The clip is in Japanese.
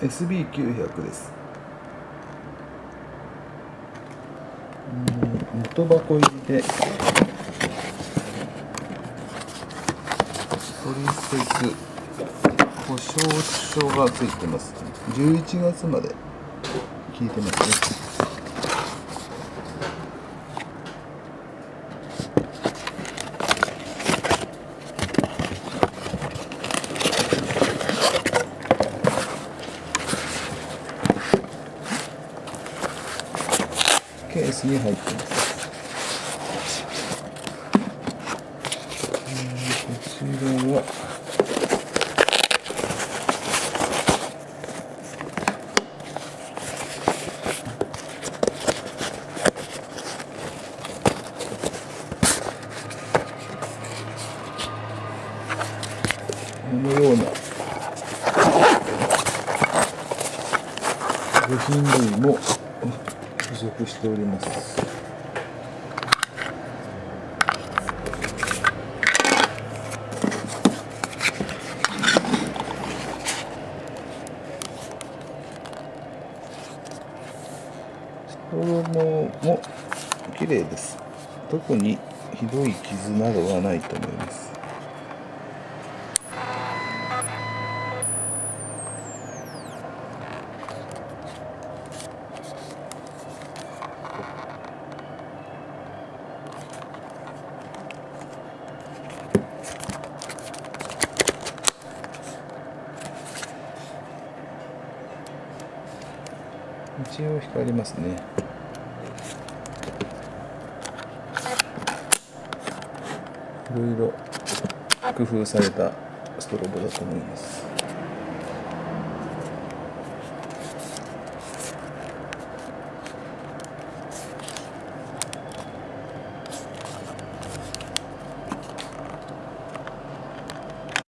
SB900 です。うん元箱入りで。トリセツ保証書がついてます。11月まで。聞いてますね。ケースに入ってます。こちらはこのような部品類も付属しております。衣も綺麗です。特にひどい傷などはないと思います。一応光りますね。いろいろ工夫されたストロボだと思います。